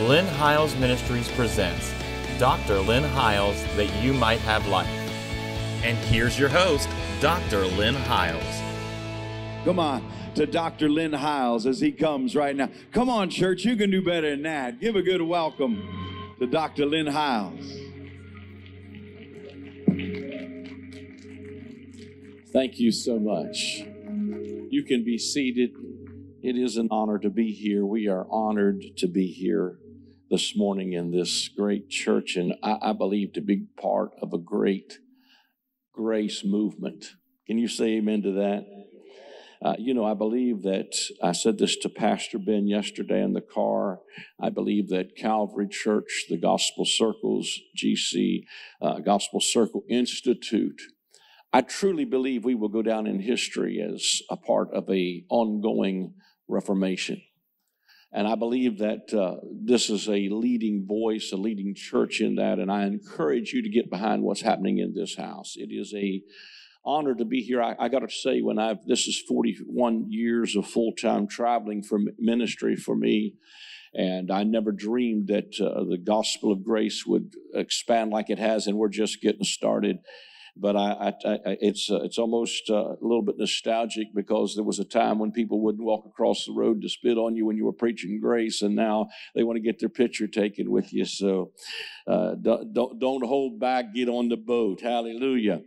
Lynn Hiles Ministries presents Dr. Lynn Hiles That You Might Have Life. And here's your host, Dr. Lynn Hiles. Come on to Dr. Lynn Hiles as he comes right now. Come on, church, you can do better than that. Give a good welcome to Dr. Lynn Hiles. Thank you so much. You can be seated. It is an honor to be here. We are honored to be here this morning in this great church, and I, I believe to be part of a great grace movement. Can you say amen to that? Uh, you know, I believe that I said this to Pastor Ben yesterday in the car. I believe that Calvary Church, the Gospel Circles, GC, uh, Gospel Circle Institute, I truly believe we will go down in history as a part of a ongoing reformation. And I believe that uh, this is a leading voice, a leading church in that. And I encourage you to get behind what's happening in this house. It is a honor to be here. I, I got to say, when I've this is 41 years of full time traveling for ministry for me, and I never dreamed that uh, the gospel of grace would expand like it has, and we're just getting started but I, I, I it's uh, it's almost uh, a little bit nostalgic because there was a time when people wouldn't walk across the road to spit on you when you were preaching grace, and now they want to get their picture taken with you. So uh, don't, don't don't hold back. Get on the boat. Hallelujah.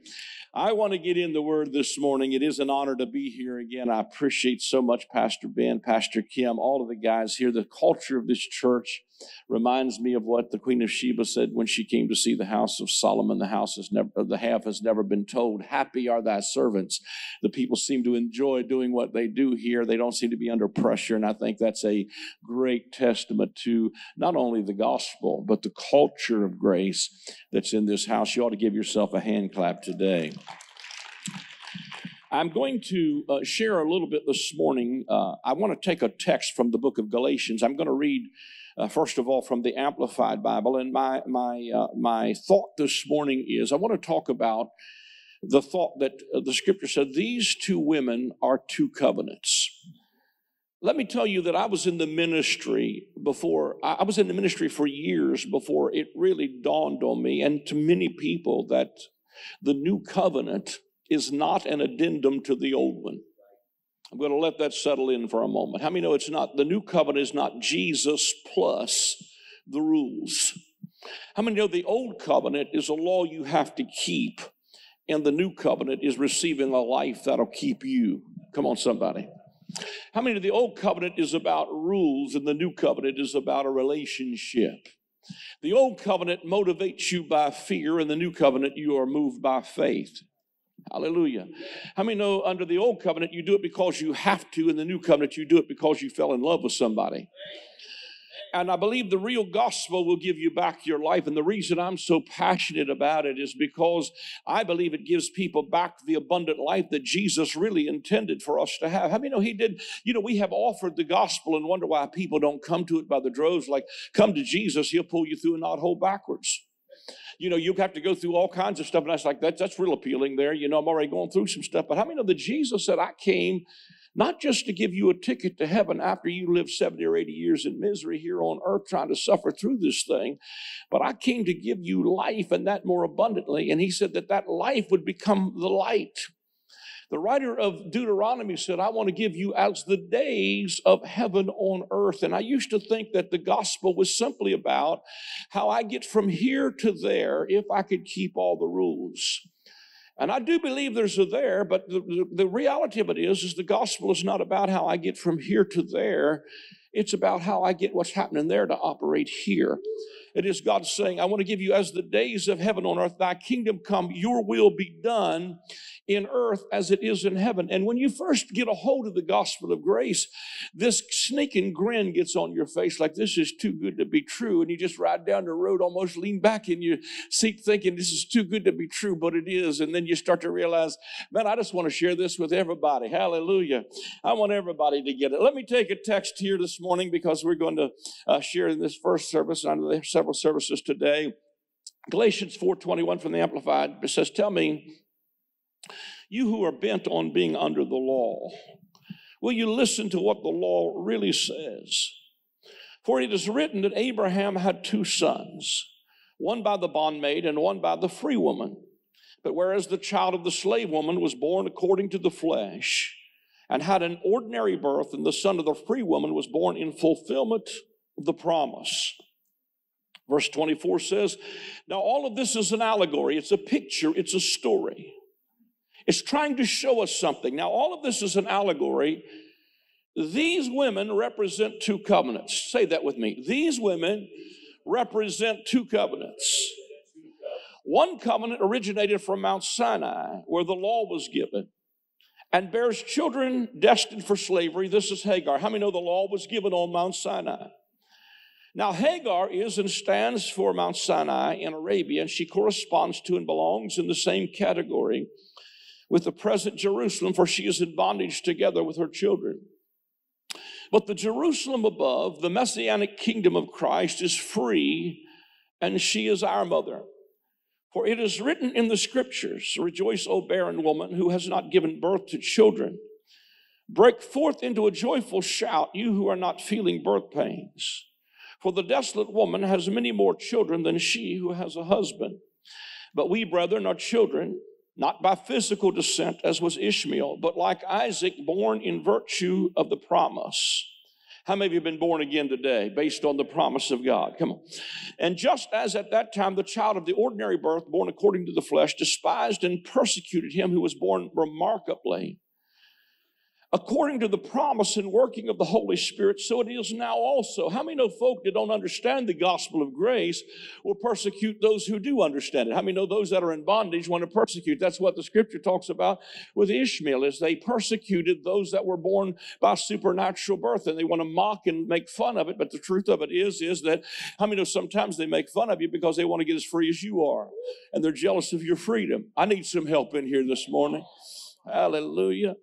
I want to get in the word this morning. It is an honor to be here again. I appreciate so much Pastor Ben, Pastor Kim, all of the guys here. The culture of this church reminds me of what the Queen of Sheba said when she came to see the house of Solomon. The house has never, the half has never been told. Happy are thy servants. The people seem to enjoy doing what they do here. They don't seem to be under pressure. And I think that's a great testament to not only the gospel, but the culture of grace that's in this house. You ought to give yourself a hand clap today. I'm going to uh, share a little bit this morning. Uh, I want to take a text from the book of Galatians. I'm going to read uh, first of all from the Amplified Bible. And my, my, uh, my thought this morning is I want to talk about the thought that uh, the scripture said these two women are two covenants. Let me tell you that I was in the ministry before, I was in the ministry for years before it really dawned on me and to many people that the new covenant is not an addendum to the old one. I'm going to let that settle in for a moment. How many know it's not, the new covenant is not Jesus plus the rules? How many know the old covenant is a law you have to keep, and the new covenant is receiving a life that'll keep you? Come on, somebody. How many of the old covenant is about rules, and the new covenant is about a relationship? The old covenant motivates you by fear, and the new covenant you are moved by faith. Hallelujah. How many know under the old covenant you do it because you have to, in the new covenant you do it because you fell in love with somebody? And I believe the real gospel will give you back your life. And the reason I'm so passionate about it is because I believe it gives people back the abundant life that Jesus really intended for us to have. How many know He did? You know, we have offered the gospel and wonder why people don't come to it by the droves. Like, come to Jesus, He'll pull you through and not hold backwards you know, you have to go through all kinds of stuff. And I was like, that, that's real appealing there. You know, I'm already going through some stuff. But how many know that Jesus said, I came not just to give you a ticket to heaven after you live 70 or 80 years in misery here on earth trying to suffer through this thing, but I came to give you life and that more abundantly. And he said that that life would become the light. The writer of Deuteronomy said, I want to give you as the days of heaven on earth. And I used to think that the gospel was simply about how I get from here to there if I could keep all the rules. And I do believe there's a there, but the, the, the, reality of it is, is the gospel is not about how I get from here to there. It's about how I get what's happening there to operate here. It is God saying, I want to give you as the days of heaven on earth, thy kingdom come, your will be done in earth as it is in heaven. And when you first get a hold of the gospel of grace, this sneaking grin gets on your face like this is too good to be true. And you just ride down the road, almost lean back in your seat thinking this is too good to be true, but it is. And then you start to realize, man, I just want to share this with everybody. Hallelujah. I want everybody to get it. Let me take a text here this morning because we're going to uh, share in this first service. And there's several services today. Galatians 4:21 from the Amplified it says, "Tell me, you who are bent on being under the law, will you listen to what the law really says? For it is written that Abraham had two sons, one by the bondmaid and one by the free woman. But whereas the child of the slave woman was born according to the flesh and had an ordinary birth, and the son of the free woman was born in fulfillment of the promise. Verse 24 says, Now all of this is an allegory, it's a picture, it's a story. It's trying to show us something. Now, all of this is an allegory. These women represent two covenants. Say that with me. These women represent two covenants. One covenant originated from Mount Sinai, where the law was given, and bears children destined for slavery. This is Hagar. How many know the law was given on Mount Sinai? Now, Hagar is and stands for Mount Sinai in Arabia, and she corresponds to and belongs in the same category with the present Jerusalem, for she is in bondage together with her children. But the Jerusalem above, the messianic kingdom of Christ, is free, and she is our mother. For it is written in the scriptures Rejoice, O barren woman who has not given birth to children. Break forth into a joyful shout, you who are not feeling birth pains. For the desolate woman has many more children than she who has a husband. But we, brethren, are children, not by physical descent, as was Ishmael, but like Isaac, born in virtue of the promise. How many of you have been born again today based on the promise of God? Come on. And just as at that time the child of the ordinary birth, born according to the flesh, despised and persecuted him who was born remarkably, according to the promise and working of the Holy Spirit, so it is now also. How many know folk that don't understand the gospel of grace will persecute those who do understand it? How many know those that are in bondage want to persecute? That's what the scripture talks about with Ishmael, is they persecuted those that were born by supernatural birth, and they want to mock and make fun of it. But the truth of it is, is that how many know sometimes they make fun of you because they want to get as free as you are, and they're jealous of your freedom. I need some help in here this morning. Hallelujah.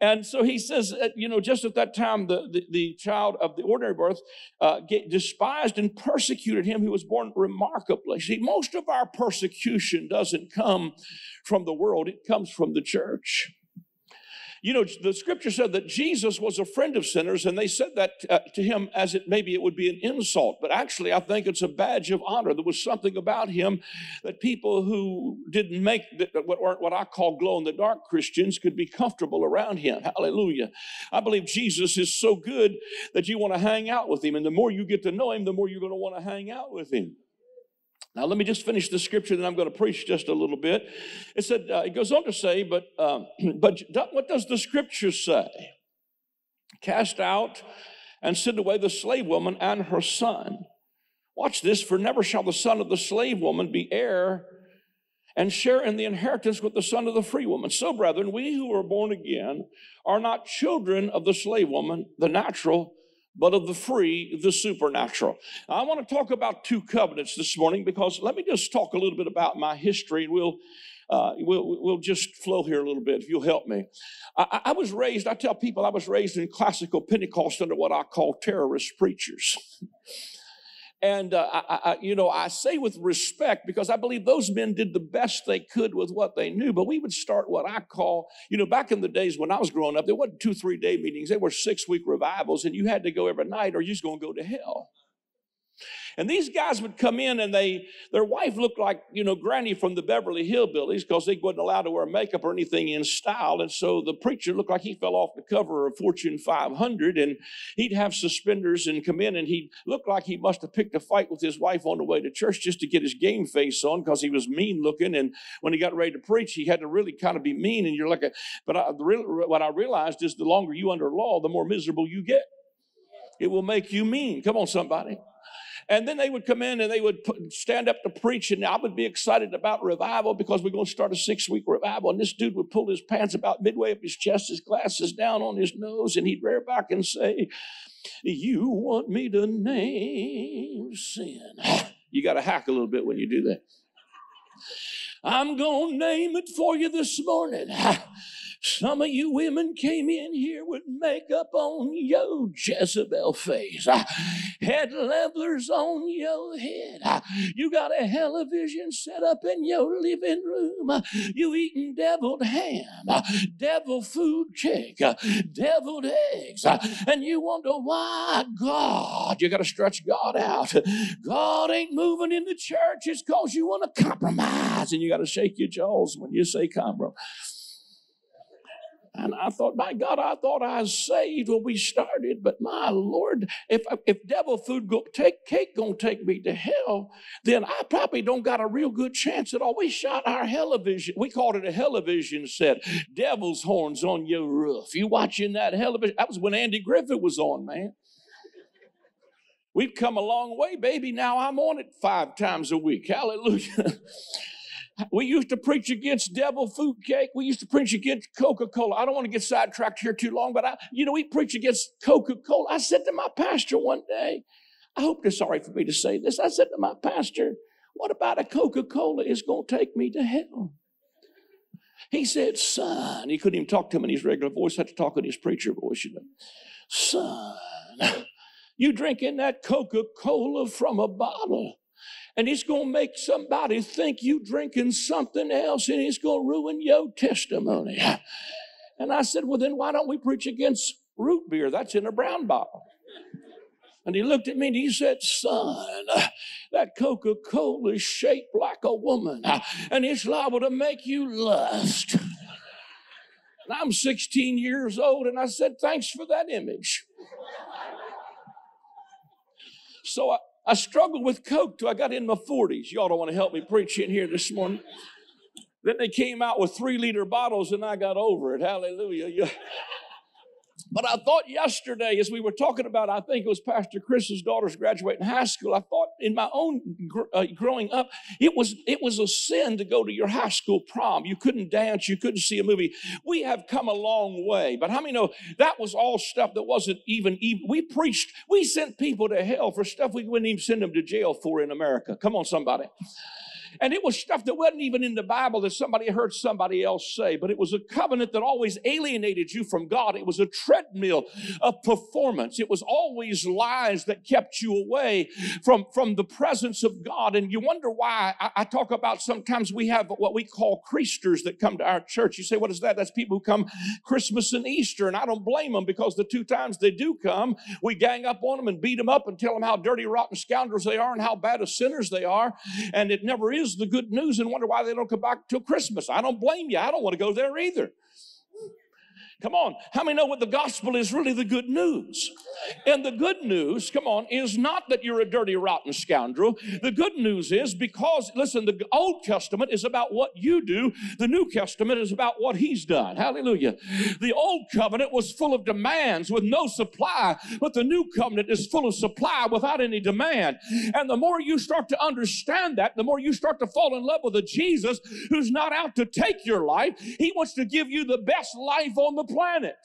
And so he says, you know, just at that time, the, the, the child of the ordinary birth uh, despised and persecuted him who was born remarkably. See, most of our persecution doesn't come from the world, it comes from the church. You know, the scripture said that Jesus was a friend of sinners, and they said that uh, to him as it maybe it would be an insult, but actually I think it's a badge of honor. There was something about him that people who didn't make what I call glow in the dark Christians could be comfortable around him. Hallelujah. I believe Jesus is so good that you want to hang out with him, and the more you get to know him, the more you're going to want to hang out with him. Now, let me just finish the scripture, then I'm going to preach just a little bit. It said, uh, it goes on to say, but, uh, but what does the scripture say? Cast out and send away the slave woman and her son. Watch this, for never shall the son of the slave woman be heir and share in the inheritance with the son of the free woman. So, brethren, we who are born again are not children of the slave woman, the natural, but of the free, the supernatural. I want to talk about two covenants this morning because let me just talk a little bit about my history and we'll. Uh, we'll, we'll just flow here a little bit if you'll help me. I, I was raised, I tell people I was raised in classical Pentecost under what I call terrorist preachers. And, uh, I, I, you know, I say with respect because I believe those men did the best they could with what they knew. But we would start what I call, you know, back in the days when I was growing up, there wasn't two, three day meetings. They were six week revivals, and you had to go every night or you're just going to go to hell. And these guys would come in and they, their wife looked like, you know, Granny from the Beverly Hillbillies because they wasn't allowed to wear makeup or anything in style. And so the preacher looked like he fell off the cover of Fortune 500 and he'd have suspenders and come in and he looked like he must have picked a fight with his wife on the way to church just to get his game face on because he was mean looking. And when he got ready to preach, he had to really kind of be mean. And you're like, a, but I, what I realized is the longer you under law, the more miserable you get. It will make you mean. Come on, somebody. And then they would come in and they would put, stand up to preach, and I would be excited about revival because we're going to start a six week revival. And this dude would pull his pants about midway up his chest, his glasses down on his nose, and he'd rear back and say, You want me to name sin? You got to hack a little bit when you do that. I'm going to name it for you this morning. Some of you women came in here with makeup on your Jezebel face, ah, head levelers on your head. Ah, you got a television set up in your living room. Ah, you eating deviled ham, devil food cake, deviled eggs, and you wonder why God. You got to stretch God out. God ain't moving in the church. It's because you want to compromise, and you got to shake your jaws when you say compromise. And I thought, my God, I thought I was saved when we started, but my Lord, if if devil food go take cake gonna take me to hell, then I probably don't got a real good chance at all. We shot our television. We called it a television set. Devil's horns on your roof. You watching that television? That was when Andy Griffith was on, man. We've come a long way, baby. Now I'm on it five times a week. Hallelujah. We used to preach against devil food cake. We used to preach against Coca-Cola. I don't want to get sidetracked here too long, but I, you know, we preach against Coca-Cola. I said to my pastor one day, I hope they're sorry for me to say this. I said to my pastor, what about a Coca-Cola is going to take me to hell? He said, son, he couldn't even talk to him in his regular voice, had to talk in his preacher voice, you know. Son, you drinking that Coca-Cola from a bottle and it's going to make somebody think you drinking something else and it's going to ruin your testimony. And I said, well, then why don't we preach against root beer? That's in a brown bottle. And he looked at me and he said, Son, that Coca Cola is shaped like a woman, and it's liable to make you lust. And I'm 16 years old, and I said, Thanks for that image. So I, I struggled with Coke till I got in my 40s. Y'all don't want to help me preach in here this morning. Then they came out with three liter bottles and I got over it. Hallelujah. But I thought yesterday, as we were talking about, I think it was Pastor Chris's daughter's graduating high school. I thought in my own gr- uh, growing up, it was it was a sin to go to your high school prom. You couldn't dance, you couldn't see a movie. We have come a long way, but how many know that was all stuff that wasn't even even. We preached, we sent people to hell for stuff we wouldn't even send them to jail for in America. Come on, somebody. And it was stuff that wasn't even in the Bible that somebody heard somebody else say, but it was a covenant that always alienated you from God. It was a treadmill of performance. It was always lies that kept you away from, from the presence of God. And you wonder why I, I talk about sometimes we have what we call creasters that come to our church. You say, what is that? That's people who come Christmas and Easter. And I don't blame them because the two times they do come, we gang up on them and beat them up and tell them how dirty, rotten scoundrels they are and how bad of sinners they are. And it never is the good news and wonder why they don't come back till Christmas. I don't blame you. I don't want to go there either. Come on. How many know what the gospel is really the good news? And the good news, come on, is not that you're a dirty, rotten scoundrel. The good news is because, listen, the Old Testament is about what you do, the New Testament is about what He's done. Hallelujah. The Old Covenant was full of demands with no supply, but the New Covenant is full of supply without any demand. And the more you start to understand that, the more you start to fall in love with a Jesus who's not out to take your life. He wants to give you the best life on the planet.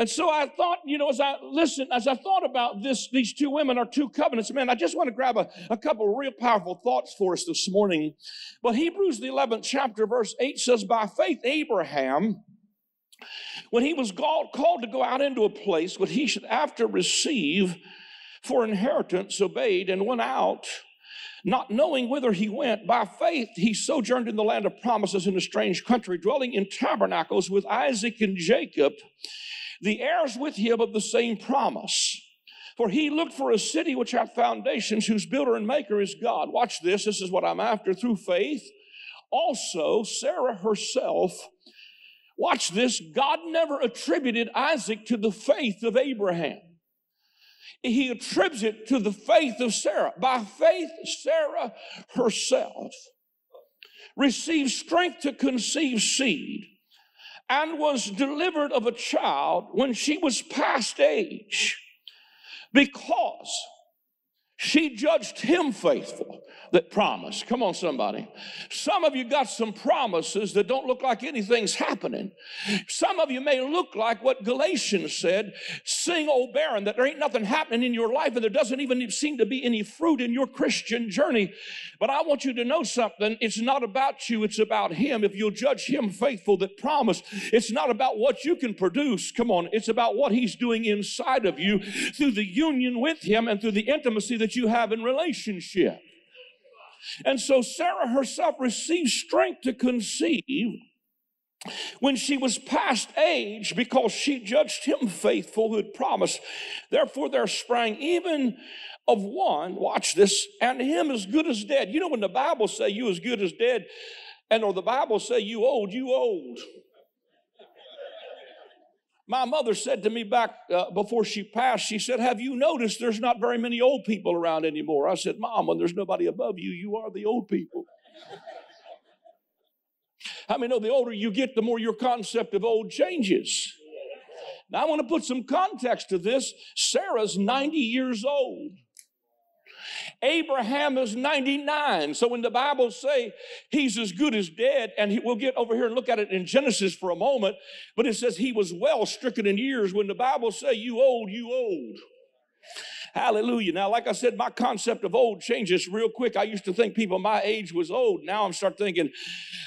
And so I thought, you know, as I listened, as I thought about this, these two women are two covenants, man, I just want to grab a, a couple real powerful thoughts for us this morning. But Hebrews, the 11th chapter, verse 8 says, By faith, Abraham, when he was called, called to go out into a place what he should after receive for inheritance, obeyed and went out not knowing whither he went. By faith, he sojourned in the land of promises in a strange country, dwelling in tabernacles with Isaac and Jacob, the heirs with him of the same promise. For he looked for a city which hath foundations, whose builder and maker is God. Watch this. This is what I'm after. Through faith, also Sarah herself. Watch this. God never attributed Isaac to the faith of Abraham he attributes it to the faith of Sarah. By faith, Sarah herself received strength to conceive seed and was delivered of a child when she was past age because she judged him faithful that promised. Come on, somebody. Some of you got some promises that don't look like anything's happening. Some of you may look like what Galatians said sing, O barren, that there ain't nothing happening in your life and there doesn't even seem to be any fruit in your Christian journey. But I want you to know something. It's not about you, it's about Him. If you'll judge Him faithful that promised, it's not about what you can produce. Come on, it's about what He's doing inside of you through the union with Him and through the intimacy that you have in relationship. And so Sarah herself received strength to conceive when she was past age because she judged him faithful who had promised. Therefore, there sprang even of one, watch this, and him as good as dead. You know, when the Bible say you as good as dead, and or the Bible say you old, you old. My mother said to me back uh, before she passed, she said, Have you noticed there's not very many old people around anymore? I said, Mom, when there's nobody above you, you are the old people. How many know the older you get, the more your concept of old changes? Now, I want to put some context to this. Sarah's 90 years old. Abraham is 99. So when the Bible say he's as good as dead, and he, we'll get over here and look at it in Genesis for a moment, but it says he was well stricken in years. When the Bible say you old, you old. Hallelujah. Now, like I said, my concept of old changes real quick. I used to think people my age was old. Now I'm start thinking,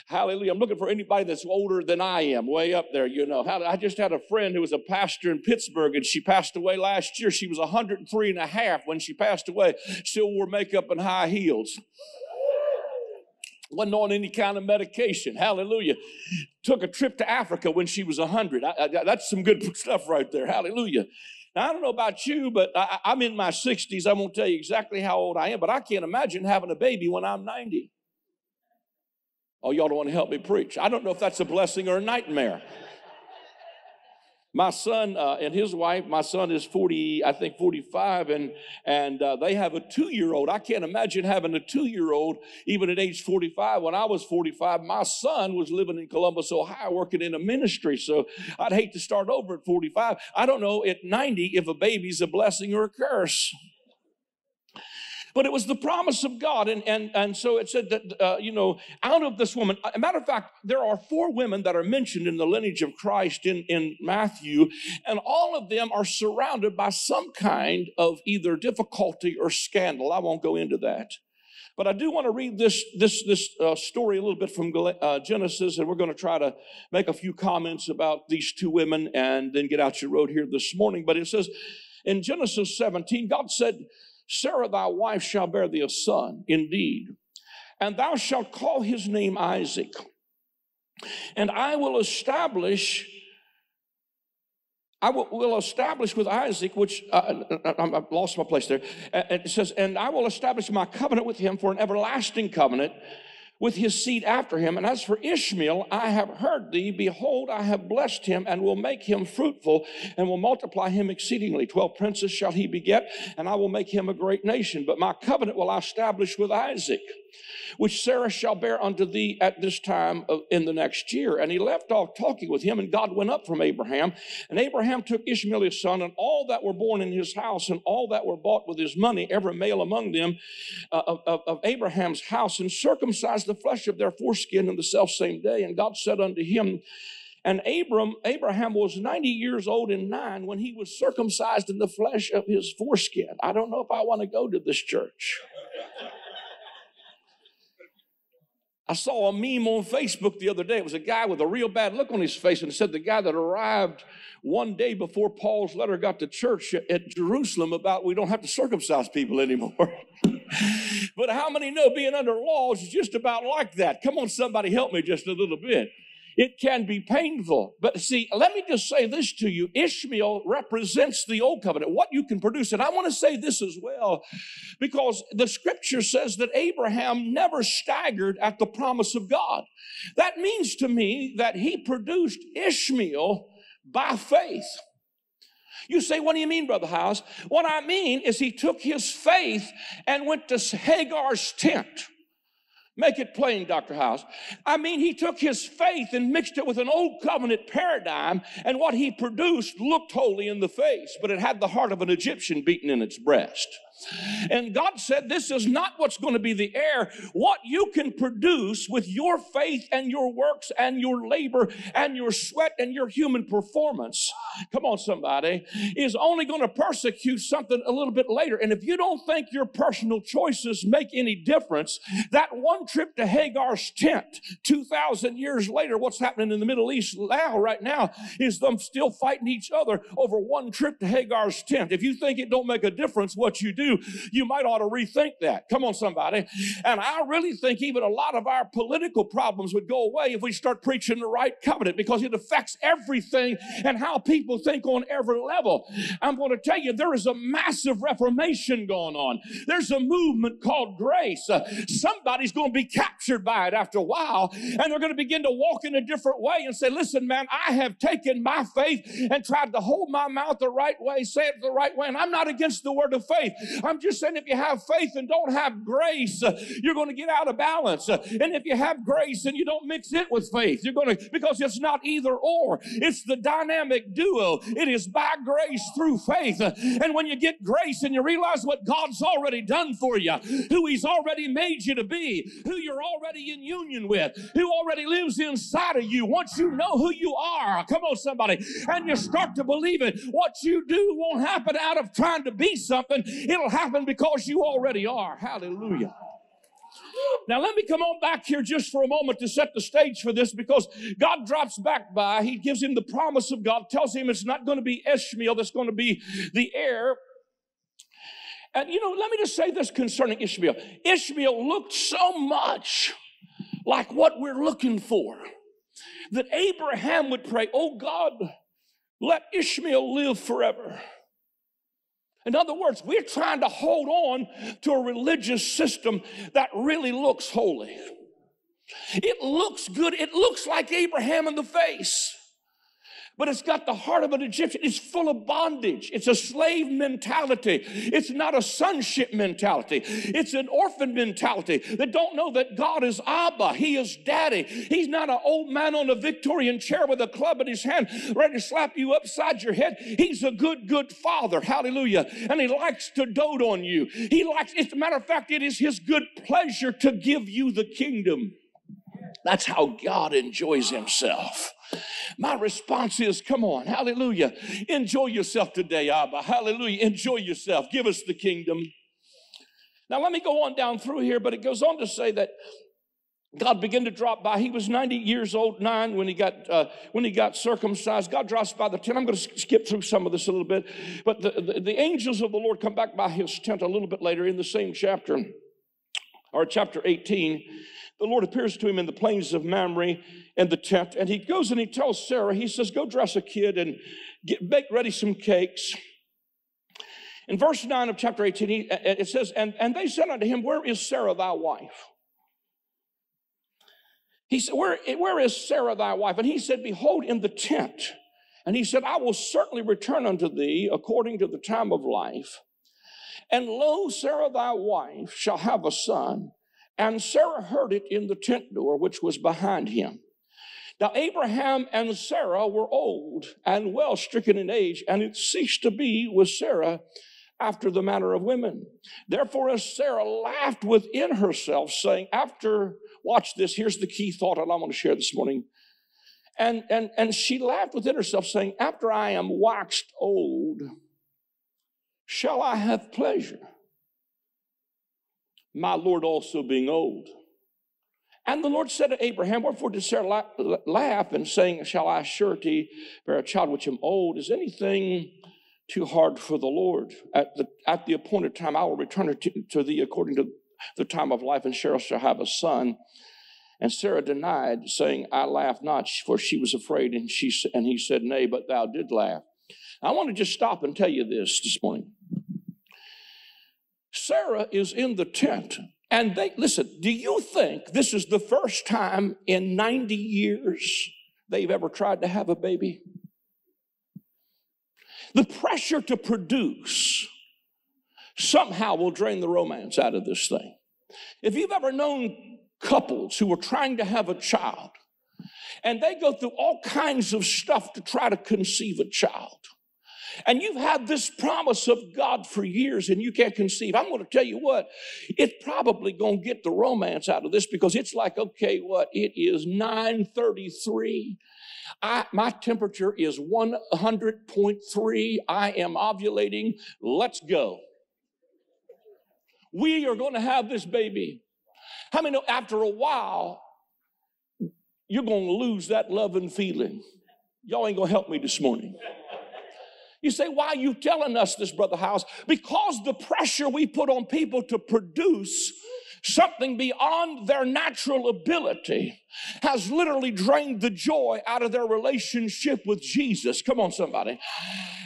hallelujah, I'm looking for anybody that's older than I am, way up there, you know. I just had a friend who was a pastor in Pittsburgh and she passed away last year. She was 103 and a half when she passed away, still wore makeup and high heels wasn't on any kind of medication. Hallelujah. Took a trip to Africa when she was 100. I, I, that's some good stuff right there. Hallelujah. Now, I don't know about you, but I, am in my 60s. I won't tell you exactly how old I am, but I can't imagine having a baby when I'm 90. Oh, y'all don't want to help me preach. I don't know if that's a blessing or a nightmare. My son uh, and his wife, my son is 40, I think 45, and, and uh, they have a two year old. I can't imagine having a two year old even at age 45. When I was 45, my son was living in Columbus, Ohio, working in a ministry. So I'd hate to start over at 45. I don't know at 90 if a baby's a blessing or a curse. But it was the promise of God. And, and, and so it said that, uh, you know, out of this woman, a matter of fact, there are four women that are mentioned in the lineage of Christ in, in Matthew, and all of them are surrounded by some kind of either difficulty or scandal. I won't go into that. But I do want to read this, this, this uh, story a little bit from uh, Genesis, and we're going to try to make a few comments about these two women and then get out your road here this morning. But it says in Genesis 17, God said, Sarah, thy wife, shall bear thee a son, indeed, and thou shalt call his name Isaac. And I will establish, I will, will establish with Isaac, which uh, uh I, I lost my place there. It says, and I will establish my covenant with him for an everlasting covenant with his seed after him. And as for Ishmael, I have heard thee. Behold, I have blessed him and will make him fruitful and will multiply him exceedingly. Twelve princes shall he beget, and I will make him a great nation. But my covenant will I establish with Isaac which Sarah shall bear unto thee at this time of, in the next year. And he left off talking with him, and God went up from Abraham. And Abraham took Ishmael his son, and all that were born in his house, and all that were bought with his money, every male among them uh, of, of, of Abraham's house, and circumcised the flesh of their foreskin in the self same day. And God said unto him, and Abram, Abraham was 90 years old and nine when he was circumcised in the flesh of his foreskin. I don't know if I want to go to this church. I saw a meme on Facebook the other day. It was a guy with a real bad look on his face, and it said the guy that arrived one day before Paul's letter got to church at Jerusalem about we don't have to circumcise people anymore. but how many know being under laws is just about like that? Come on, somebody help me just a little bit. It can be painful. But see, let me just say this to you Ishmael represents the old covenant, what you can produce. And I want to say this as well, because the scripture says that Abraham never staggered at the promise of God. That means to me that he produced Ishmael by faith. You say, what do you mean, Brother Hiles? What I mean is he took his faith and went to Hagar's tent. Make it plain, Dr. Hiles. I mean, he took his faith and mixed it with an old covenant paradigm, and what he produced looked holy in the face, but it had the heart of an Egyptian beaten in its breast. And God said, This is not what's going to be the heir. What you can produce with your faith and your works and your labor and your sweat and your human performance, come on, somebody, is only going to persecute something a little bit later. And if you don't think your personal choices make any difference, that one trip to Hagar's tent 2,000 years later, what's happening in the Middle East now, right now, is them still fighting each other over one trip to Hagar's tent. If you think it don't make a difference what you do, you might ought to rethink that. Come on, somebody. And I really think even a lot of our political problems would go away if we start preaching the right covenant because it affects everything and how people think on every level. I'm going to tell you, there is a massive reformation going on. There's a movement called grace. Uh, somebody's going to be captured by it after a while, and they're going to begin to walk in a different way and say, Listen, man, I have taken my faith and tried to hold my mouth the right way, say it the right way, and I'm not against the word of faith. I'm just saying if you have faith and don't have grace, uh, you're going to get out of balance. Uh, and if you have grace and you don't mix it with faith, you're going to, because it's not either or, it's the dynamic duo. It is by grace through faith. Uh, and when you get grace and you realize what God's already done for you, who He's already made you to be, who you're already in union with, who already lives inside of you, once you know who you are, come on, somebody, and you start to believe it, what you do won't happen out of trying to be something, it'll happen because you already are. Hallelujah. Now, let me come on back here just for a moment to set the stage for this because God drops back by. He gives him the promise of God, tells him it's not going to be Ishmael that's going to be the heir. And you know, let me just say this concerning Ishmael Ishmael looked so much like what we're looking for that Abraham would pray, Oh God, let Ishmael live forever. In other words, we're trying to hold on to a religious system that really looks holy. It looks good. It looks like Abraham in the face but it's got the heart of an Egyptian. It's full of bondage. It's a slave mentality. It's not a sonship mentality. It's an orphan mentality that don't know that God is Abba. He is daddy. He's not an old man on a Victorian chair with a club in his hand ready to slap you upside your head. He's a good, good father. Hallelujah. And he likes to dote on you. He likes, as a matter of fact, it is his good pleasure to give you the kingdom. That's how God enjoys himself. My response is, come on, hallelujah. Enjoy yourself today, Abba. Hallelujah. Enjoy yourself. Give us the kingdom. Now, let me go on down through here, but it goes on to say that God began to drop by. He was 90 years old, nine, when he got uh, when he got circumcised. God drops by the tent. I'm going to skip through some of this a little bit, but the, the, the angels of the Lord come back by his tent a little bit later in the same chapter, or chapter 18 the Lord appears to him in the plains of Mamre in the tent, and he goes and he tells Sarah, he says, Go dress a kid and get, bake ready some cakes. In verse 9 of chapter 18, he, it says, and, and they said unto him, Where is Sarah thy wife? He said, where, where is Sarah thy wife? And he said, Behold, in the tent. And he said, I will certainly return unto thee according to the time of life. And lo, Sarah thy wife shall have a son. And Sarah heard it in the tent door, which was behind him. Now, Abraham and Sarah were old and well stricken in age, and it ceased to be with Sarah after the manner of women. Therefore, as Sarah laughed within herself, saying, After, watch this, here's the key thought that I want to share this morning. And, and, and she laughed within herself, saying, After I am waxed old, shall I have pleasure? My Lord also being old. And the Lord said to Abraham, Wherefore did Sarah laugh and saying, Shall I surety bear a child which am old? Is anything too hard for the Lord? At the, at the appointed time, I will return to, to thee according to the time of life, and Sarah shall have a son. And Sarah denied, saying, I laugh not, for she was afraid. And, she, and he said, Nay, but thou did laugh. I want to just stop and tell you this this morning. Sarah is in the tent. And they, listen, do you think this is the first time in 90 years they've ever tried to have a baby? The pressure to produce somehow will drain the romance out of this thing. If you've ever known couples who are trying to have a child and they go through all kinds of stuff to try to conceive a child, and you've had this promise of God for years and you can't conceive, I'm going to tell you what, it's probably going to get the romance out of this because it's like, okay, what? It is 933. I, my temperature is 100.3. I am ovulating. Let's go. We are going to have this baby. How many know after a while, you're going to lose that love and feeling? Y'all ain't going to help me this morning. You say, why are you telling us this, Brother Hiles? Because the pressure we put on people to produce something beyond their natural ability has literally drained the joy out of their relationship with Jesus. Come on, somebody.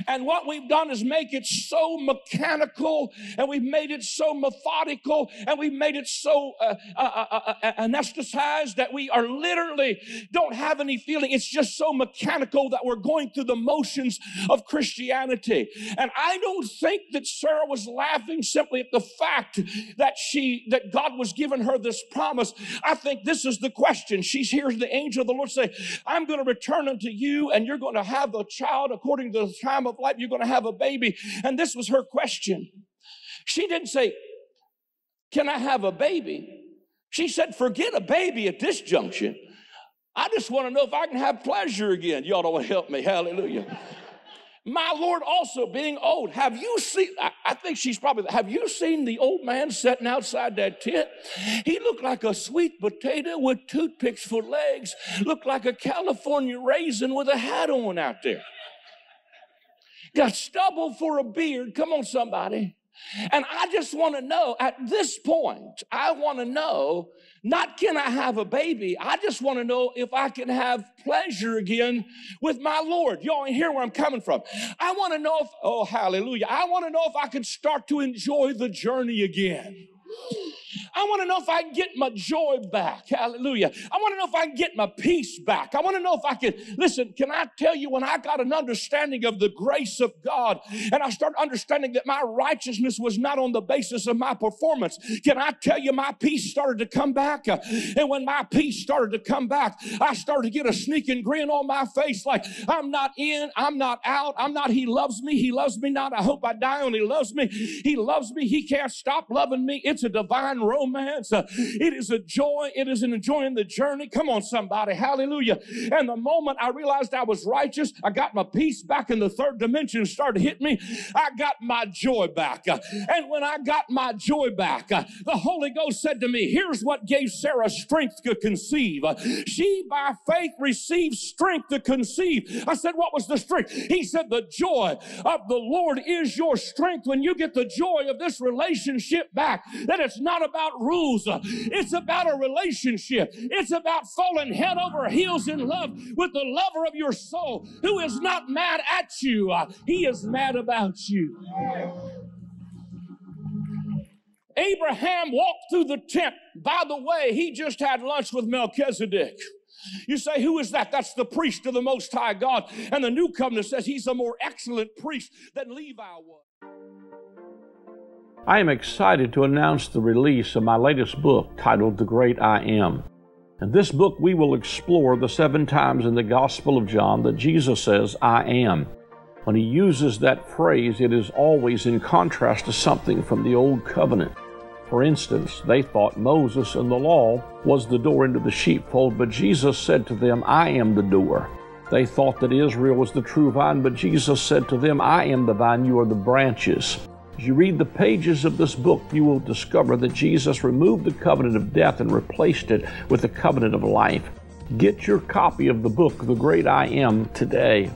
And what we've done is make it so mechanical and we've made it so methodical and we've made it so uh, uh, uh, uh anesthetized that we are literally don't have any feeling. It's just so mechanical that we're going through the motions of Christianity. And I don't think that Sarah was laughing simply at the fact that she, that God was giving her this promise. I think this is the question she hears the angel of the Lord say, I'm going to return unto you and you're going to have a child according to the time of life. You're going to have a baby. And this was her question. She didn't say, Can I have a baby? She said, Forget a baby at this junction. I just want to know if I can have pleasure again. Y'all don't want to help me. Hallelujah. My Lord also being old. Have you seen, I, I, think she's probably, have you seen the old man sitting outside that tent? He looked like a sweet potato with toothpicks for legs, looked like a California raisin with a hat on out there. Got stubble for a beard. Come on, somebody. And I just want to know at this point, I want to know not can I have a baby, I just want to know if I can have pleasure again with my Lord. Y'all hear where I'm coming from. I want to know if, oh, hallelujah, I want to know if I can start to enjoy the journey again. I want to know if I can get my joy back. Hallelujah. I want to know if I can get my peace back. I want to know if I can, listen, can I tell you when I got an understanding of the grace of God and I started understanding that my righteousness was not on the basis of my performance, can I tell you my peace started to come back? And when my peace started to come back, I started to get a sneaking grin on my face like I'm not in, I'm not out, I'm not, he loves me, he loves me not. I hope I die and he loves me. He loves me, he can't stop loving me. It's a divine romance. Uh, it is a joy. It is an enjoying the journey. Come on, somebody. Hallelujah. And the moment I realized I was righteous, I got my peace back in the third dimension started to hit me. I got my joy back. Uh, and when I got my joy back, uh, the Holy Ghost said to me, Here's what gave Sarah strength to conceive. She by faith received strength to conceive. I said, What was the strength? He said, The joy of the Lord is your strength. When you get the joy of this relationship back, that it's not about rules, it's about a relationship. It's about falling head over heels in love with the lover of your soul who is not mad at you, he is mad about you. Abraham walked through the tent. By the way, he just had lunch with Melchizedek. You say, who is that? That's the priest of the Most High God. And the new covenant says he's a more excellent priest than Levi was. I am excited to announce the release of my latest book titled The Great I Am. In this book, we will explore the seven times in the Gospel of John that Jesus says, I am. When he uses that phrase, it is always in contrast to something from the Old Covenant. For instance, they thought Moses and the law was the door into the sheepfold, but Jesus said to them, I am the door. They thought that Israel was the true vine, but Jesus said to them, I am the vine, you are the branches. As you read the pages of this book, you will discover that Jesus removed the covenant of death and replaced it with the covenant of life. Get your copy of the book, The Great I Am, today.